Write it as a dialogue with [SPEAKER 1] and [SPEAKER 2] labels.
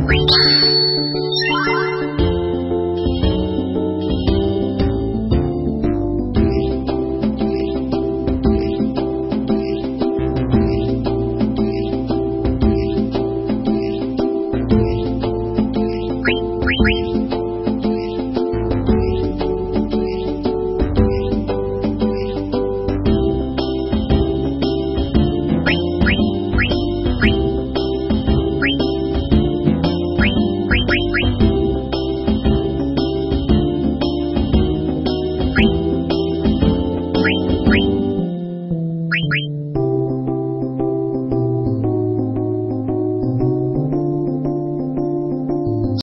[SPEAKER 1] Bye.